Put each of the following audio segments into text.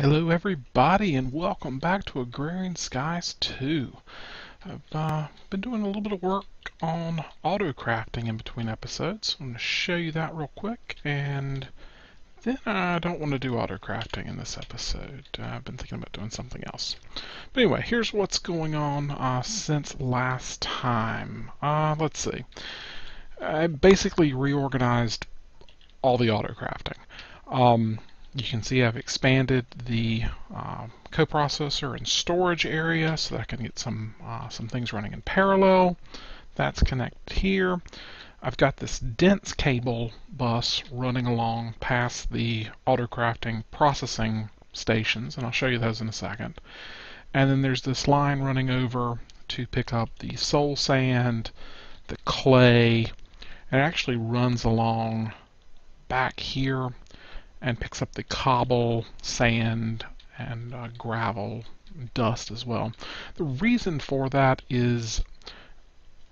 Hello everybody and welcome back to Agrarian Skies 2. I've uh, been doing a little bit of work on auto crafting in between episodes. I'm going to show you that real quick and then I don't want to do auto crafting in this episode. Uh, I've been thinking about doing something else. But anyway, here's what's going on uh, since last time. Uh, let's see. I basically reorganized all the auto crafting. Um, you can see I've expanded the uh, coprocessor and storage area so that I can get some uh, some things running in parallel. That's connected here. I've got this dense cable bus running along past the autocrafting processing stations, and I'll show you those in a second. And then there's this line running over to pick up the soul sand, the clay, and it actually runs along back here and picks up the cobble, sand, and uh, gravel, dust as well. The reason for that is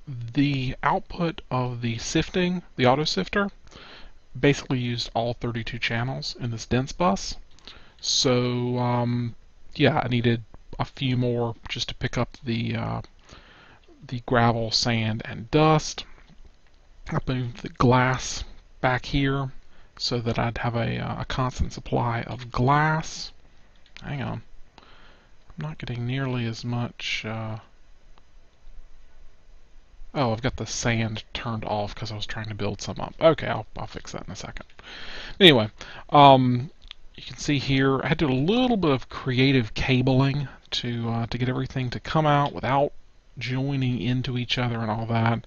the output of the sifting, the auto sifter, basically used all 32 channels in this dense bus. So um, yeah, I needed a few more just to pick up the uh, the gravel, sand, and dust. I moved the glass back here so that I'd have a, uh, a constant supply of glass. Hang on. I'm not getting nearly as much... Uh... Oh, I've got the sand turned off because I was trying to build some up. Okay, I'll, I'll fix that in a second. Anyway, um, you can see here I had to do a little bit of creative cabling to uh, to get everything to come out without joining into each other and all that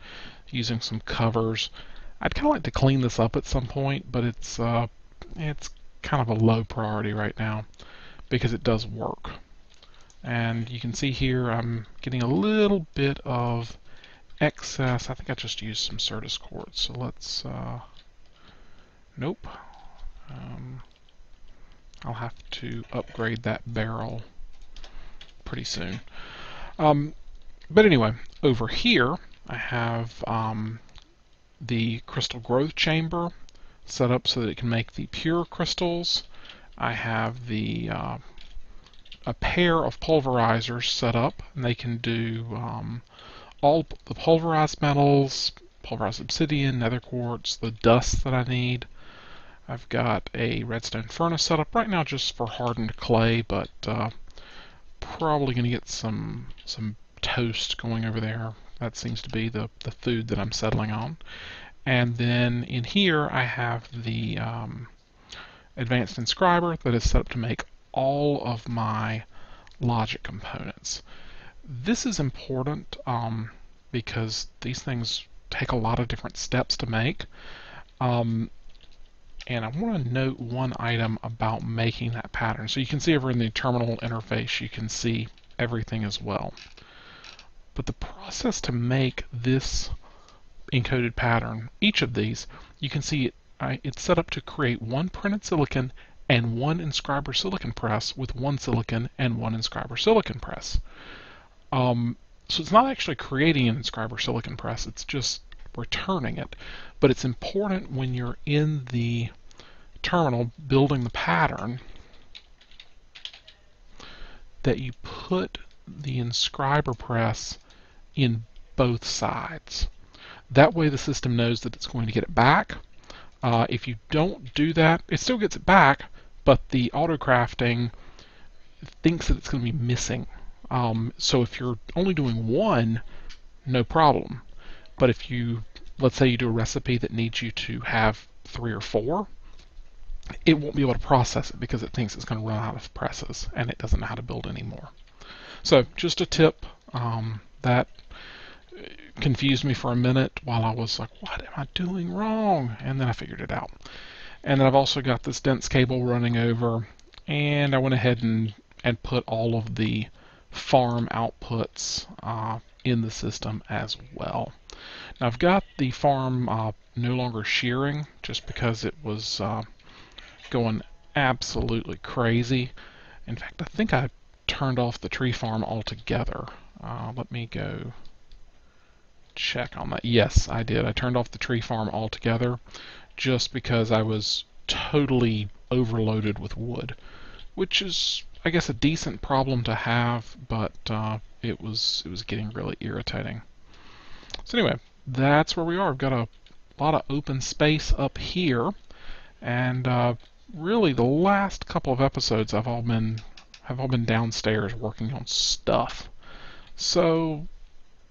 using some covers. I'd kind of like to clean this up at some point, but it's uh, it's kind of a low priority right now because it does work. And you can see here I'm getting a little bit of excess. I think I just used some Certus quartz. So let's, uh, nope. Um, I'll have to upgrade that barrel pretty soon. Um, but anyway, over here I have um, the crystal growth chamber set up so that it can make the pure crystals. I have the uh, a pair of pulverizers set up, and they can do um, all the pulverized metals, pulverized obsidian, nether quartz, the dust that I need. I've got a redstone furnace set up right now just for hardened clay, but uh, probably going to get some some toast going over there that seems to be the, the food that I'm settling on. And then in here I have the um, advanced inscriber that is set up to make all of my logic components. This is important um, because these things take a lot of different steps to make. Um, and I want to note one item about making that pattern. So you can see over in the terminal interface, you can see everything as well. But the process to make this encoded pattern, each of these, you can see it, it's set up to create one printed silicon and one inscriber silicon press with one silicon and one inscriber silicon press. Um, so it's not actually creating an inscriber silicon press, it's just returning it. But it's important when you're in the terminal building the pattern that you put the inscriber press in both sides. That way the system knows that it's going to get it back. Uh, if you don't do that, it still gets it back, but the autocrafting thinks that it's going to be missing. Um, so if you're only doing one, no problem. But if you, let's say you do a recipe that needs you to have three or four, it won't be able to process it because it thinks it's going to run out of presses and it doesn't know how to build anymore. So just a tip um, that confused me for a minute while I was like, what am I doing wrong? And then I figured it out. And then I've also got this dense cable running over, and I went ahead and, and put all of the farm outputs uh, in the system as well. Now I've got the farm uh, no longer shearing just because it was uh, going absolutely crazy. In fact, I think I turned off the tree farm altogether. Uh, let me go check on that. Yes, I did. I turned off the tree farm altogether just because I was totally overloaded with wood. which is, I guess, a decent problem to have, but uh, it was it was getting really irritating. So anyway, that's where we are. We've got a lot of open space up here, and uh, really the last couple of episodes I've all been have all been downstairs working on stuff. So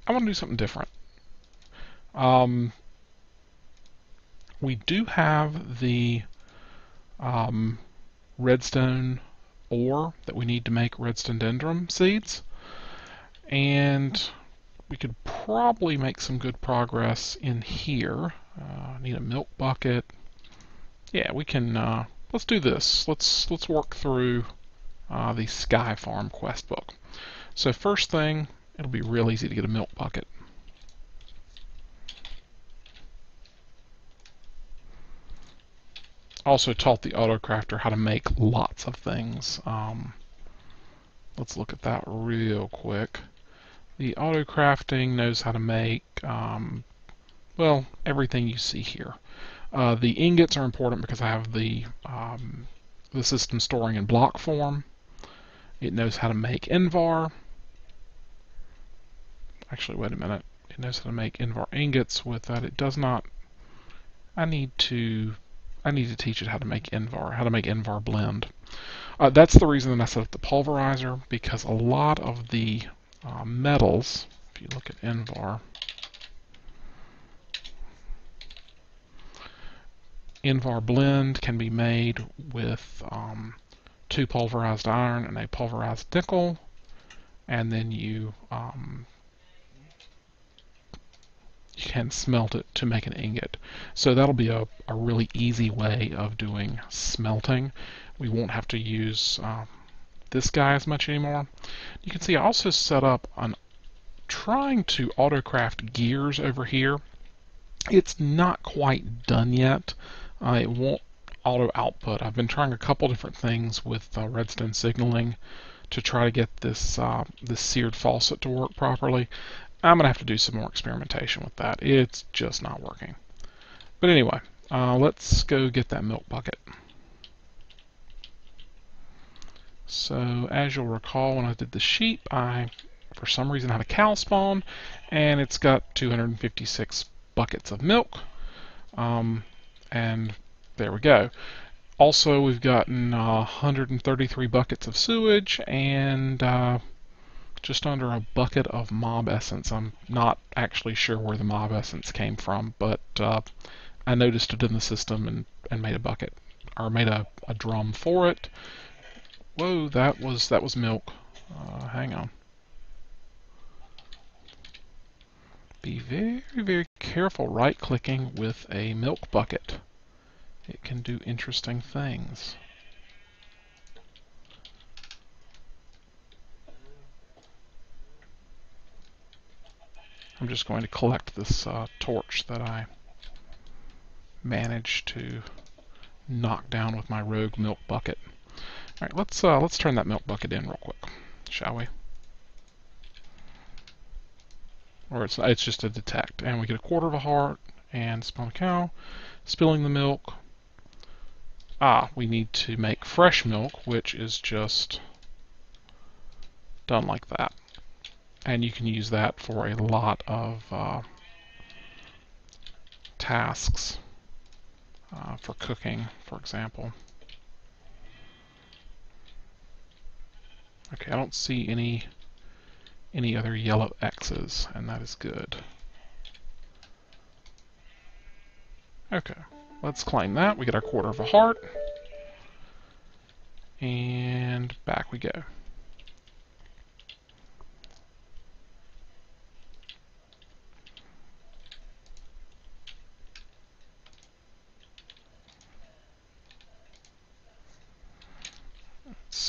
I want to do something different. Um, we do have the um, redstone ore that we need to make redstone dendrum seeds, and we could probably make some good progress in here. Uh, need a milk bucket. Yeah, we can. Uh, let's do this. Let's let's work through uh, the Sky Farm quest book. So first thing, it'll be real easy to get a milk bucket. Also taught the autocrafter how to make lots of things. Um, let's look at that real quick. The autocrafting knows how to make, um, well, everything you see here. Uh, the ingots are important because I have the um, the system storing in block form. It knows how to make Invar. Actually, wait a minute. It knows how to make Invar ingots with that. It does not. I need to. I need to teach it how to make Invar, how to make Invar blend. Uh, that's the reason that I set up the pulverizer because a lot of the uh, metals, if you look at Invar, Invar blend can be made with um, two pulverized iron and a pulverized nickel, and then you um, you can smelt it to make an ingot. So that'll be a, a really easy way of doing smelting. We won't have to use uh, this guy as much anymore. You can see I also set up on trying to autocraft gears over here. It's not quite done yet. Uh, it won't auto output. I've been trying a couple different things with uh, redstone signaling to try to get this uh, this seared faucet to work properly. I'm gonna have to do some more experimentation with that. It's just not working. But anyway, uh, let's go get that milk bucket. So as you'll recall, when I did the sheep, I for some reason had a cow spawn, and it's got 256 buckets of milk. Um, and there we go. Also, we've gotten uh, 133 buckets of sewage and uh, just under a bucket of mob essence. I'm not actually sure where the mob essence came from, but uh, I noticed it in the system and, and made a bucket, or made a, a drum for it. Whoa, that was that was milk. Uh, hang on. Be very, very careful right-clicking with a milk bucket. It can do interesting things. I'm just going to collect this uh, torch that I managed to knock down with my rogue milk bucket. All right, let's uh, let's turn that milk bucket in real quick, shall we? Or it's it's just a detect, and we get a quarter of a heart and spawn a cow, spilling the milk, Ah, we need to make fresh milk, which is just done like that. And you can use that for a lot of uh, tasks uh, for cooking, for example. Okay, I don't see any any other yellow X's, and that is good. Okay. Let's claim that. We get our quarter of a heart. And back we go.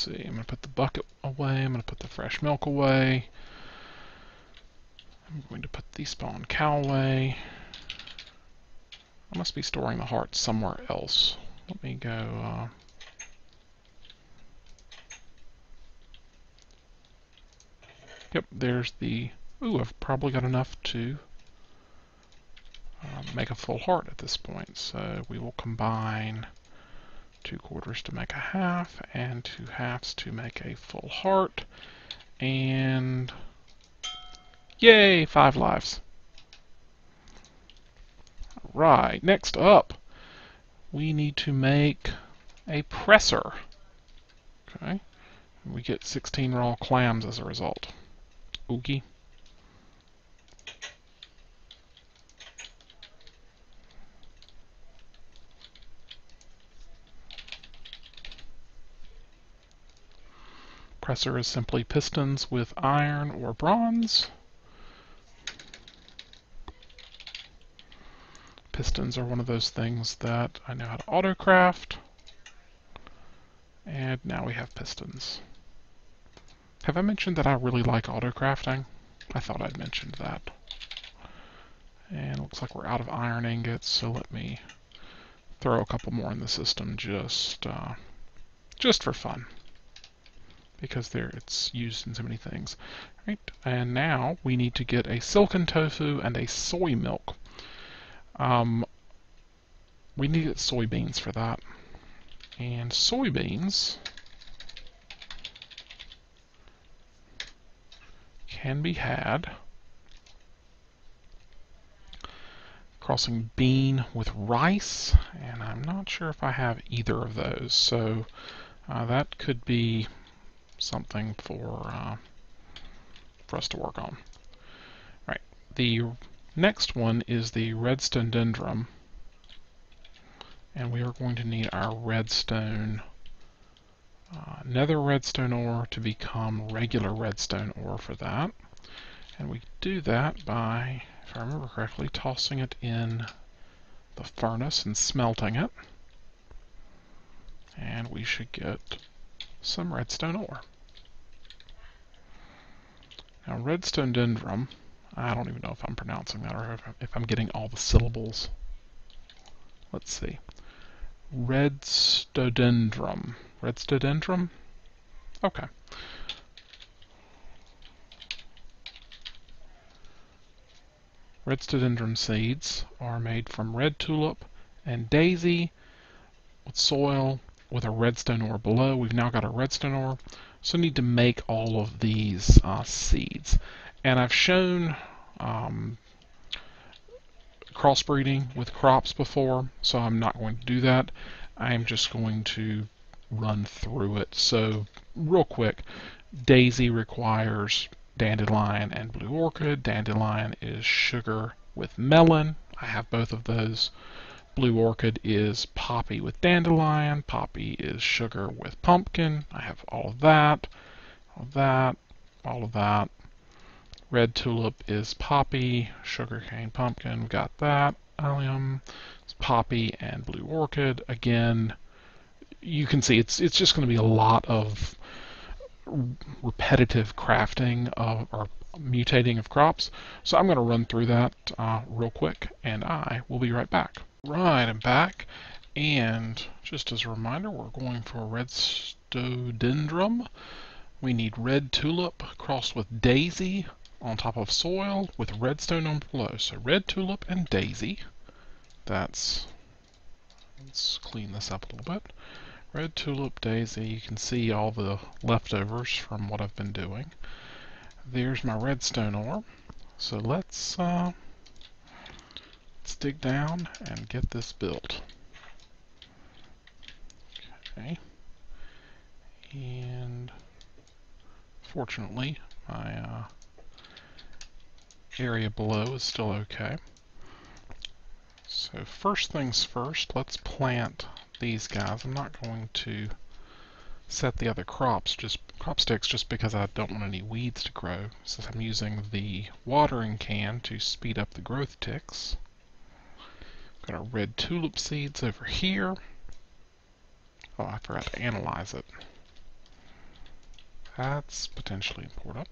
See, I'm going to put the bucket away, I'm going to put the fresh milk away. I'm going to put the spawn cow away. I must be storing the heart somewhere else. Let me go... Uh, Yep, there's the... Ooh, I've probably got enough to uh, make a full heart at this point. So we will combine two quarters to make a half, and two halves to make a full heart, and yay, five lives. Right, next up, we need to make a presser. Okay, we get 16 raw clams as a result. Oogie. Is simply pistons with iron or bronze. Pistons are one of those things that I know how to autocraft. And now we have pistons. Have I mentioned that I really like autocrafting? I thought I'd mentioned that. And looks like we're out of iron ingots, so let me throw a couple more in the system just uh, just for fun because there it's used in so many things. Right, and now we need to get a silken tofu and a soy milk. Um, we need soybeans for that. And soybeans can be had crossing bean with rice, and I'm not sure if I have either of those, so uh, that could be something for uh, for us to work on. Right. The next one is the Redstonedendrum, and we are going to need our redstone uh, nether redstone ore to become regular redstone ore for that. And we do that by, if I remember correctly, tossing it in the furnace and smelting it. And we should get some redstone ore. Now, Redstonedendrum, I don't even know if I'm pronouncing that or if I'm getting all the syllables. Let's see. Redstodendrum. Redstodendrum? Okay. Redstodendrum seeds are made from red tulip and daisy with soil with a redstone ore below. We've now got a redstone ore. So I need to make all of these uh, seeds. And I've shown um, crossbreeding with crops before, so I'm not going to do that. I'm just going to run through it. So real quick, daisy requires dandelion and blue orchid. Dandelion is sugar with melon. I have both of those. Blue orchid is poppy with dandelion. Poppy is sugar with pumpkin. I have all of that, all of that, all of that. Red tulip is poppy, sugarcane, pumpkin. Got that. Allium, it's poppy and blue orchid. Again, you can see it's it's just going to be a lot of repetitive crafting of, or mutating of crops. So I'm going to run through that uh, real quick, and I will be right back. Right, I'm back. And just as a reminder, we're going for Redstonedendrum. We need red tulip crossed with daisy on top of soil with redstone on below. So red tulip and daisy. That's, let's clean this up a little bit. Red tulip daisy, you can see all the leftovers from what I've been doing. There's my redstone ore. So let's uh, Let's dig down and get this built. Okay. And fortunately, my uh, area below is still okay. So first things first, let's plant these guys. I'm not going to set the other crops, just crop sticks, just because I don't want any weeds to grow, since I'm using the watering can to speed up the growth ticks. Got our red tulip seeds over here. Oh, I forgot to analyze it. That's potentially important.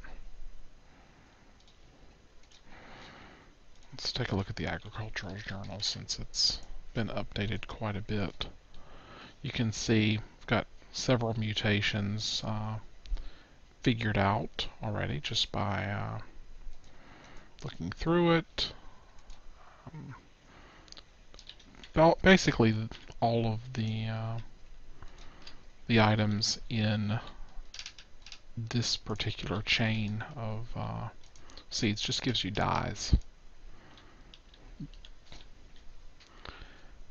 Let's take a look at the agricultural journal since it's been updated quite a bit. You can see we've got several mutations uh, figured out already just by uh, looking through it. Um, basically all of the uh, the items in this particular chain of uh, seeds just gives you dyes.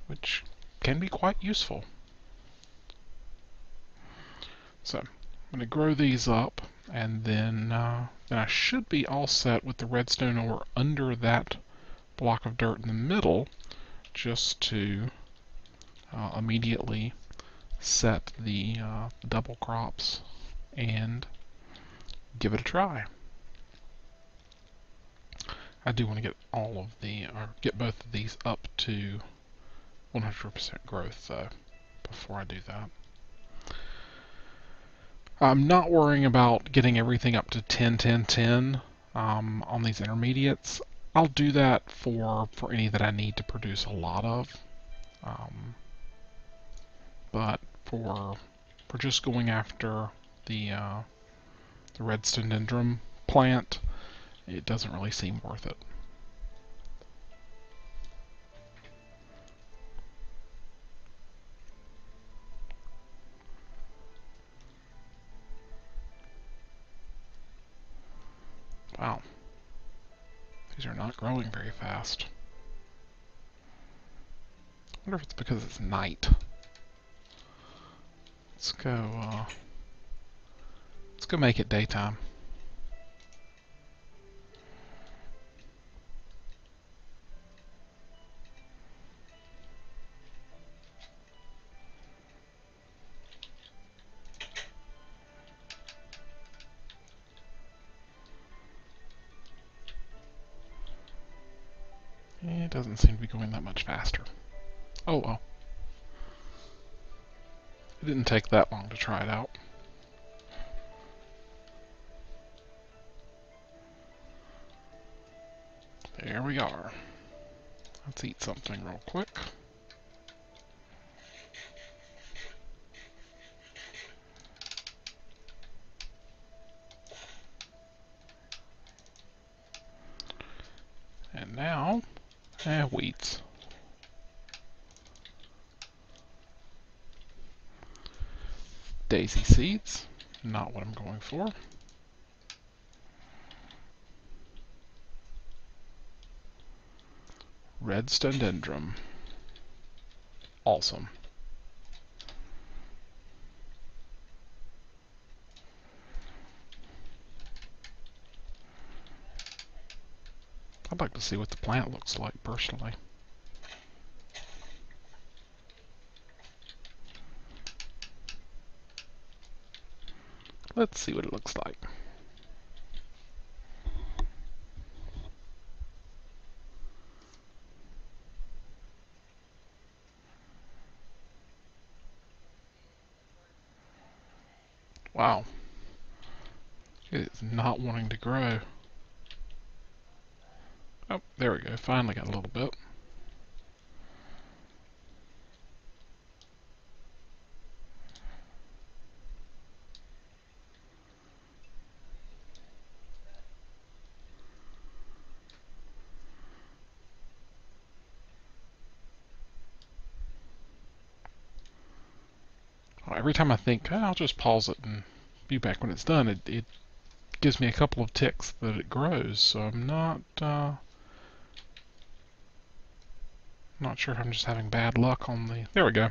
Which can be quite useful. So, I'm going to grow these up, and then, uh, then I should be all set with the redstone ore under that block of dirt in the middle, just to uh, immediately set the uh, double crops and give it a try. I do want to get all of the, or get both of these up to 100% growth though, before I do that. I'm not worrying about getting everything up to 10, 10, 10 um, on these intermediates. I'll do that for, for any that I need to produce a lot of. Um, but for for just going after the uh, the rhododendron plant, it doesn't really seem worth it. These are not growing very fast. I wonder if it's because it's night. Let's go, uh, let's go make it daytime. Doesn't seem to be going that much faster. Oh well. It didn't take that long to try it out. There we are. Let's eat something real quick. And now, eh, wheats. Daisy seeds. Not what I'm going for. Rhododendron. Awesome. I'd like to see what the plant looks like personally. Let's see what it looks like. Wow. It's not wanting to grow. Oh, there we go. Finally got a little bit. every time I think, oh, I'll just pause it and be back when it's done, it, it gives me a couple of ticks that it grows. So I'm not uh, not sure if I'm just having bad luck on the. There we go.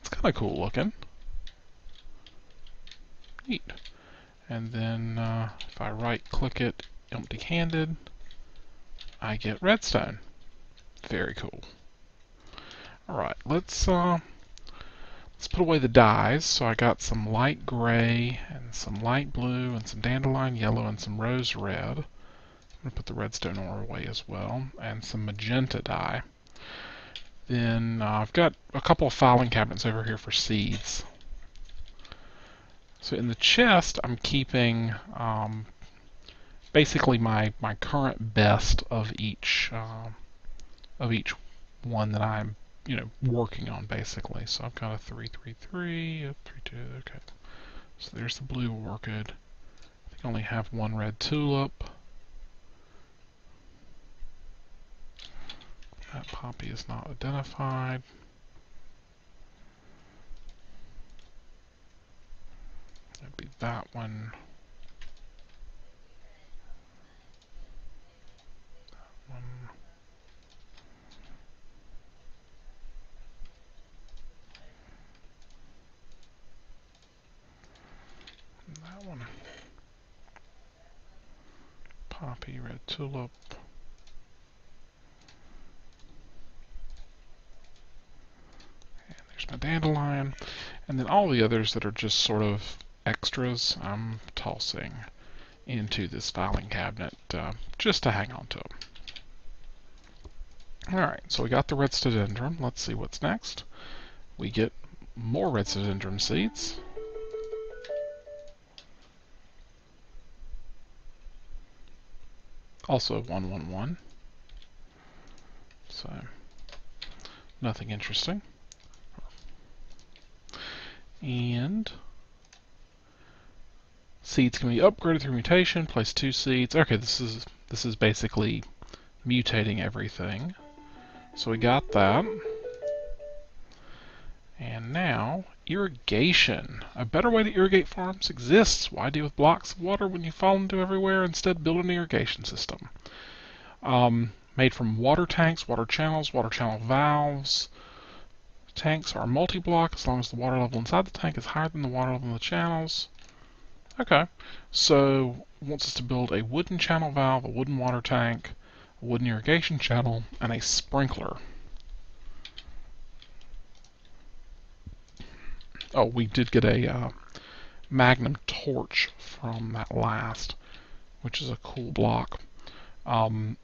It's kind of cool looking. Neat. And then uh, if I right click it empty-handed, I get redstone. Very cool. Alright, let's uh, Let's put away the dyes. So I got some light gray and some light blue and some dandelion yellow and some rose red. I'm going to put the redstone ore away as well and some magenta dye. Then uh, I've got a couple of filing cabinets over here for seeds. So in the chest, I'm keeping um, basically my my current best of each uh, of each one that I'm you know, working on basically. So I've got a 333, a 32, okay. So there's the blue orchid. I think I only have one red tulip. That poppy is not identified. that one. That one. That one. Poppy, red tulip. There's my dandelion. And then all the others that are just sort of extras, I'm tossing into this filing cabinet uh, just to hang on to them. Alright, so we got the red. Let's see what's next. We get more red seeds. Also 111. So, nothing interesting. And seeds can be upgraded through mutation. Place two seeds. Okay, this is this is basically mutating everything. So we got that. And now, irrigation. A better way to irrigate farms exists. Why deal with blocks of water when you fall into everywhere? Instead, build an irrigation system. Um, made from water tanks, water channels, water channel valves, Tanks are multi-block as long as the water level inside the tank is higher than the water level in the channels. Okay, so wants us to build a wooden channel valve, a wooden water tank, a wooden irrigation channel, and a sprinkler. Oh, we did get a uh, magnum torch from that last, which is a cool block. Um,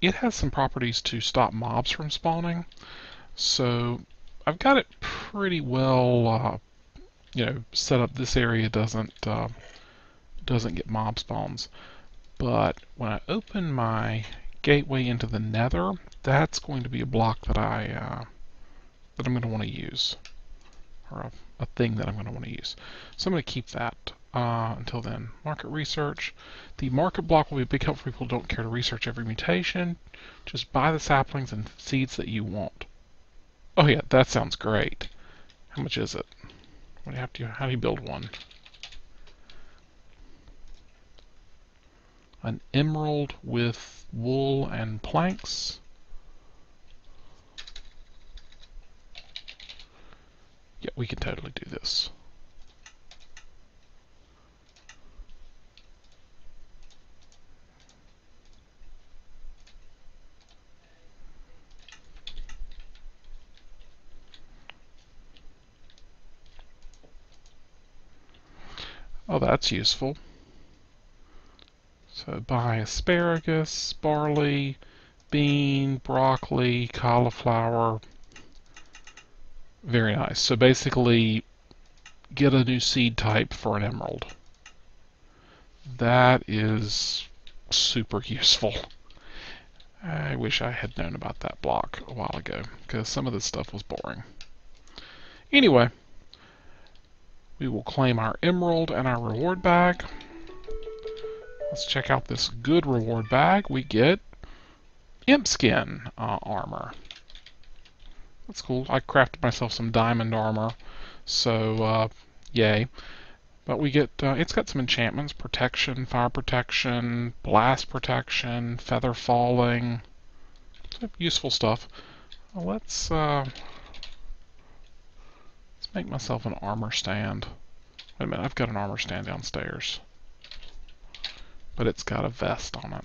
it has some properties to stop mobs from spawning. So I've got it pretty well, uh, you know, set up. This area doesn't uh, doesn't get mob spawns, but when I open my gateway into the Nether, that's going to be a block that I uh, that I'm going to want to use, or a, a, thing that I'm going to want to use. So I'm going to keep that uh, until then. Market research. The market block will be a big help for people who don't care to research every mutation. Just buy the saplings and seeds that you want. Oh yeah, that sounds great. How much is it? What do you have to? How do you build one? An emerald with wool and planks. Yeah, we can totally do this. Oh, that's useful. So buy asparagus, barley, bean, broccoli, cauliflower. Very nice. So basically, get a new seed type for an emerald. That is super useful. I wish I had known about that block a while ago, because some of this stuff was boring. Anyway, we will claim our emerald and our reward bag. Let's check out this good reward bag. We get imp skin uh, armor. That's cool. I crafted myself some diamond armor, so uh, yay. But we get, uh, it's got some enchantments, protection, fire protection, blast protection, feather falling, useful stuff. Well, let's, uh, make myself an armor stand. Wait a minute, I've got an armor stand downstairs. But it's got a vest on it.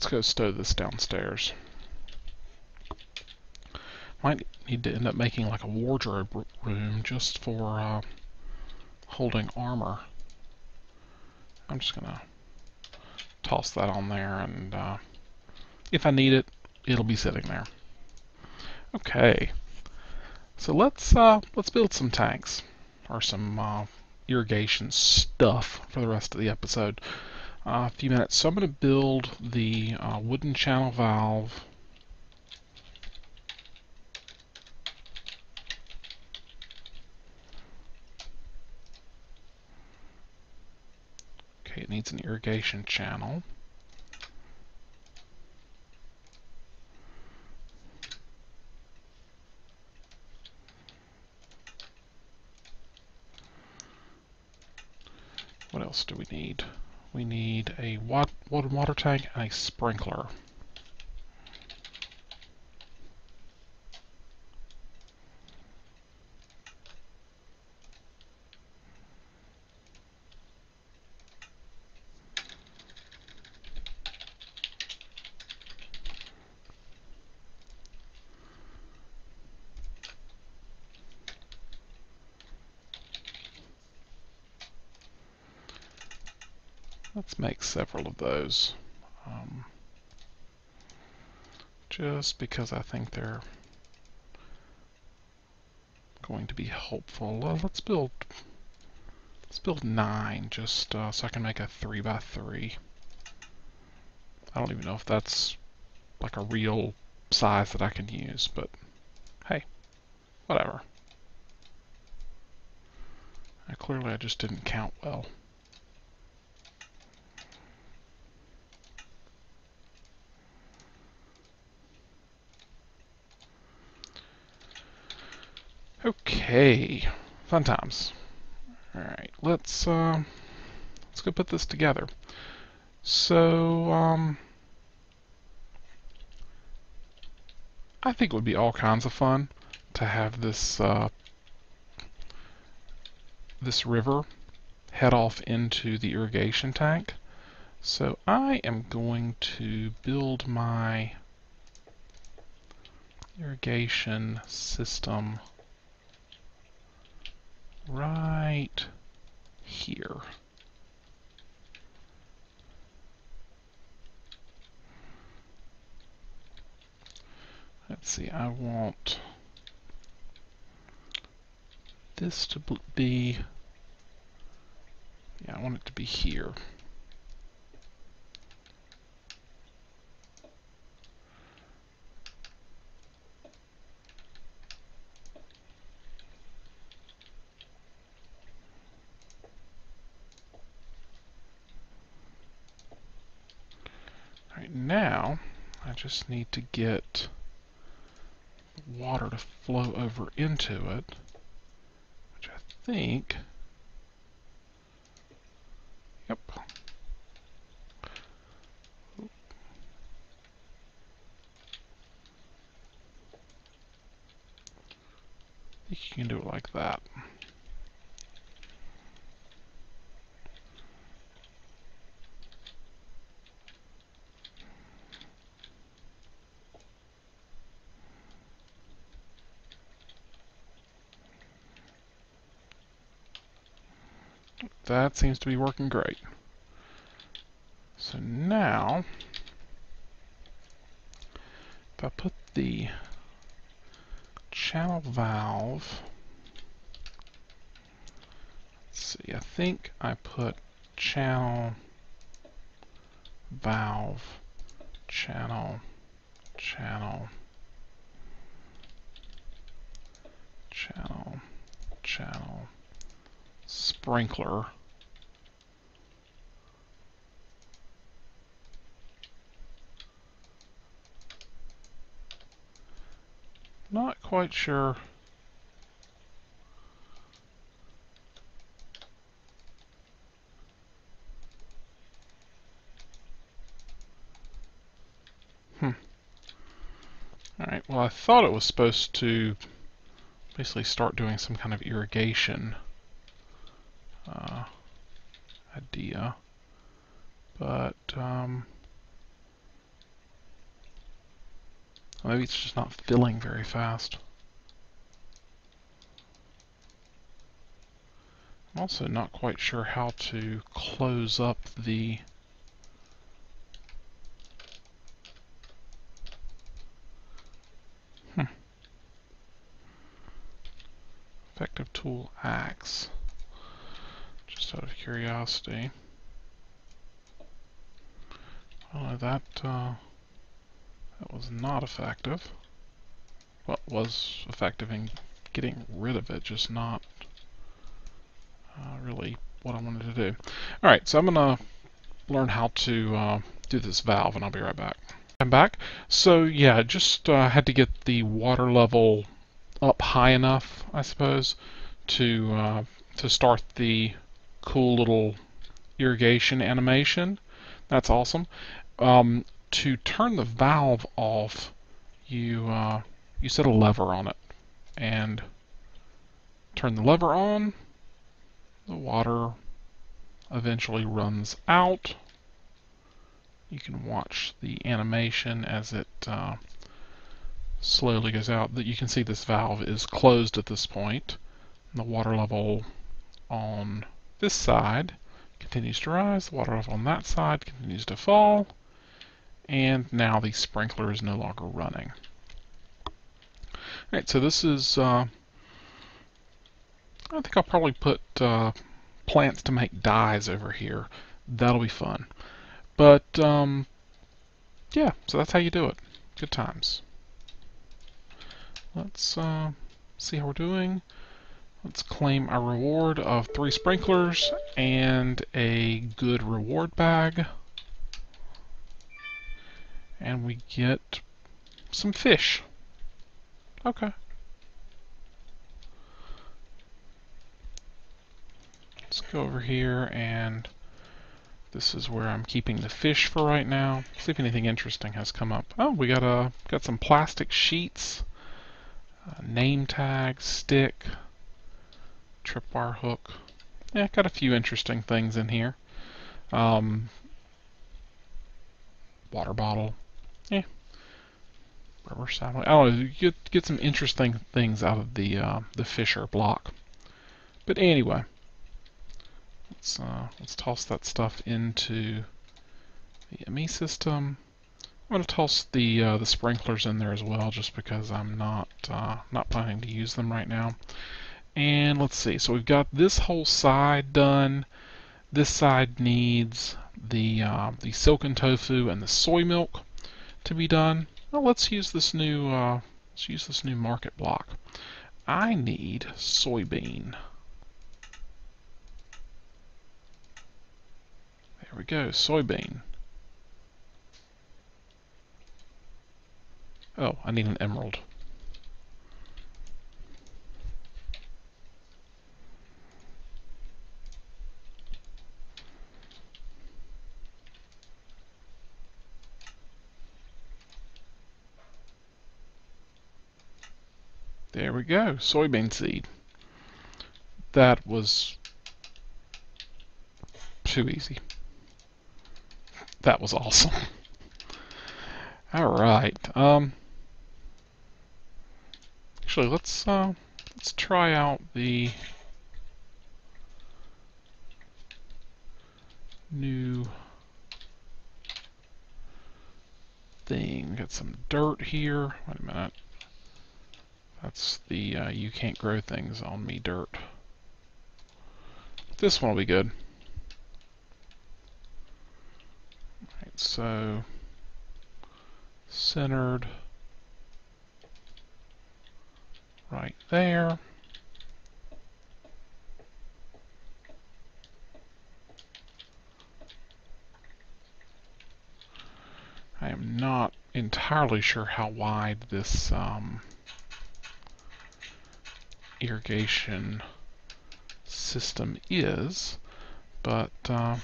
Let's go stow this downstairs. Might need to end up making like a wardrobe room just for uh, holding armor. I'm just gonna toss that on there and uh, if I need it, it'll be sitting there. Okay, so let's uh, let's build some tanks or some uh, irrigation stuff for the rest of the episode. Uh, a few minutes. So I'm going to build the uh, wooden channel valve. Okay, it needs an irrigation channel. What else do we need? We need a water, water tank and a sprinkler. Let's make several of those. Um, just because I think they're going to be helpful. Uh, let's build let's build nine just uh, so I can make a three by three. I don't even know if that's like a real size that I can use, but hey, whatever. clearly I just didn't count well. Okay, fun times. All right, let's uh, let's go put this together. So, um, I think it would be all kinds of fun to have this uh, this river head off into the irrigation tank. So I am going to build my irrigation system right here. Let's see, I want this to be, yeah, I want it to be here. now I just need to get water to flow over into it, which I think, yep. You can do it like that. That seems to be working great. So now, if I put the channel valve, let's see, I think I put channel valve, channel, channel, channel, channel, sprinkler, Not quite sure. Hmm. Alright, well I thought it was supposed to basically start doing some kind of irrigation uh, idea. But, um, Maybe it's just not filling very fast. I'm also not quite sure how to close up the hmm. effective tool axe just out of curiosity Uh, that, uh, that was not effective. Well, was effective in getting rid of it, just not uh, really what I wanted to do. Alright, so I'm going to learn how to uh, do this valve, and I'll be right back. I'm back. So, yeah, just uh, had to get the water level up high enough, I suppose, to, uh, to start the cool little irrigation animation. That's awesome. Um, to turn the valve off, you uh, you set a lever on it and turn the lever on. The water eventually runs out. You can watch the animation as it uh, slowly goes out. That you can see this valve is closed at this point. The water level on this side continues to rise, the water level on that side continues to fall, and now the sprinkler is no longer running. Alright, so this is, uh, I think I'll probably put uh, plants to make dyes over here. That'll be fun. But, um, yeah, so that's how you do it. Good times. Let's uh, see how we're doing. Let's claim a reward of three sprinklers and a good reward bag. And we get some fish. Okay. Let's go over here and this is where I'm keeping the fish for right now. See if anything interesting has come up. Oh, we got a got some plastic sheets, name tag, stick, tripwire hook. Yeah, got a few interesting things in here. Um, water bottle. Yeah. Rubber satellite. I don't know. Get get some interesting things out of the uh, the Fisher block. But anyway, let's uh, let's toss that stuff into the ME system. I'm going to toss the uh, the sprinklers in there as well, just because I'm not uh, not planning to use them right now. And let's see, so we've got this whole side done. This side needs the, uh, the silken tofu and the soy milk to be done. Well, let's use this new, uh, let's use this new market block. I need soybean. There we go, soybean. Oh, I need an emerald. There we go, soybean seed. That was too easy. That was awesome. All right. Um. Actually, let's uh, let's try out the new thing. Got some dirt here. Wait a minute. That's the uh, you can't grow things on me dirt. This one will be good. So centered right there. I am not entirely sure how wide this um, irrigation system is, but uh,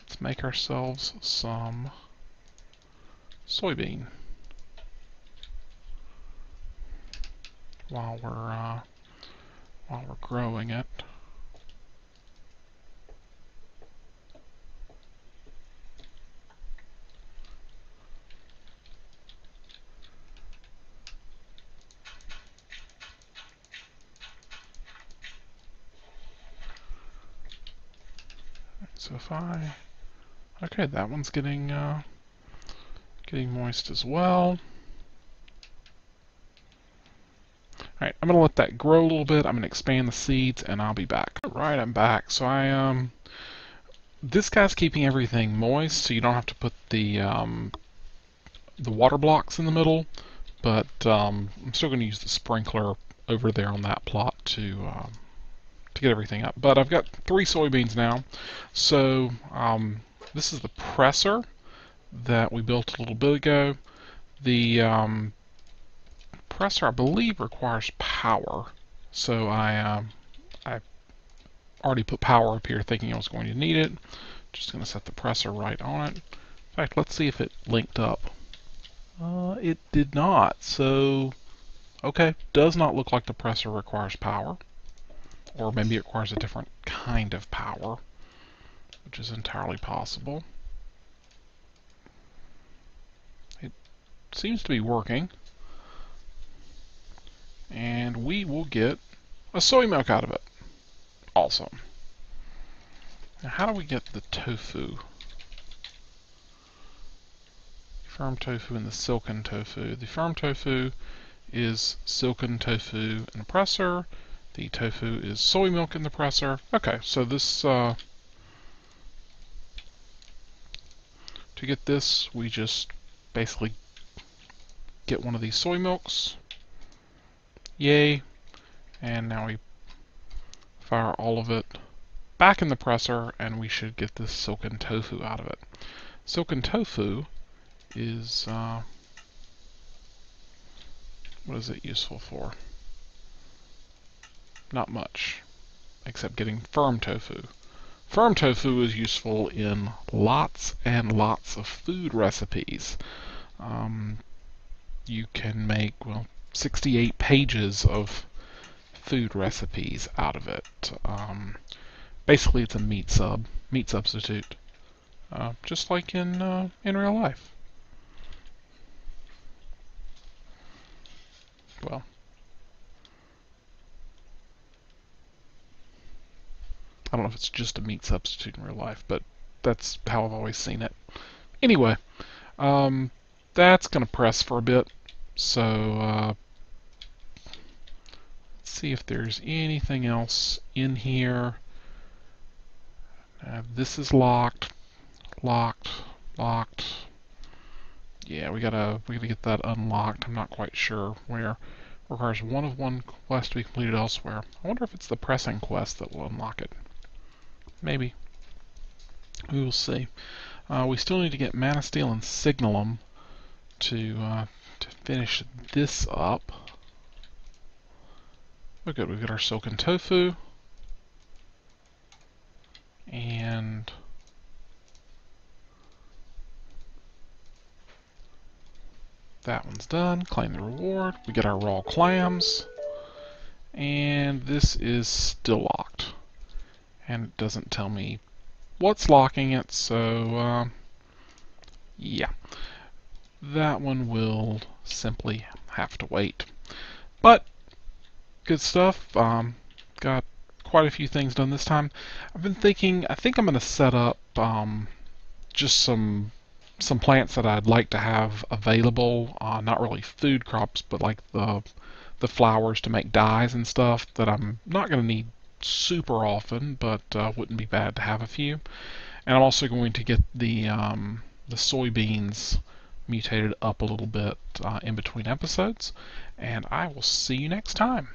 let's make ourselves some soybean while we're uh, while we're growing it. So if I, okay, that one's getting uh, getting moist as well. Alright, I'm going to let that grow a little bit. I'm going to expand the seeds, and I'll be back. Alright, I'm back. So I um this guy's keeping everything moist, so you don't have to put the um, the water blocks in the middle. But um, I'm still going to use the sprinkler over there on that plot to um, to get everything up. But I've got three soybeans now, so um, this is the presser that we built a little bit ago. The um, presser, I believe, requires power, so I uh, I already put power up here thinking I was going to need it. Just going to set the presser right on it. In fact, let's see if it linked up. Uh, it did not, so okay, does not look like the presser requires power. Or maybe it requires a different kind of power, which is entirely possible. It seems to be working. And we will get a soy milk out of it. Also. Now how do we get the tofu? Firm tofu and the silken tofu. The firm tofu is silken tofu in a presser. The tofu is soy milk in the presser. Okay, so this, uh, to get this, we just basically get one of these soy milks. Yay. And now we fire all of it back in the presser and we should get this silken tofu out of it. Silken tofu is, uh, what is it useful for? Not much, except getting firm tofu. Firm tofu is useful in lots and lots of food recipes. Um, you can make, well, 68 pages of food recipes out of it. Um, basically, it's a meat sub, meat substitute, uh, just like in uh, in real life. Well, I don't know if it's just a meat substitute in real life, but that's how I've always seen it. Anyway, um, that's going to press for a bit, so uh, let's see if there's anything else in here. Uh, this is locked, locked, locked. Yeah, we gotta we gotta get that unlocked. I'm not quite sure where. Requires one of one quest to be completed elsewhere. I wonder if it's the pressing quest that will unlock it. Maybe. We will see. Uh, we still need to get Manasteel and Signalum to uh, to finish this up. We're good. We've got our silken tofu. And that one's done. Claim the reward. We get our raw clams. And this is still locked. And it doesn't tell me what's locking it, so uh, yeah. That one will simply have to wait. But good stuff. Um, got quite a few things done this time. I've been thinking, I think I'm going to set up um, just some some plants that I'd like to have available. Uh, not really food crops, but like the the flowers to make dyes and stuff that I'm not going to need super often, but uh, wouldn't be bad to have a few. And I'm also going to get the um, the soybeans mutated up a little bit uh, in between episodes. And I will see you next time.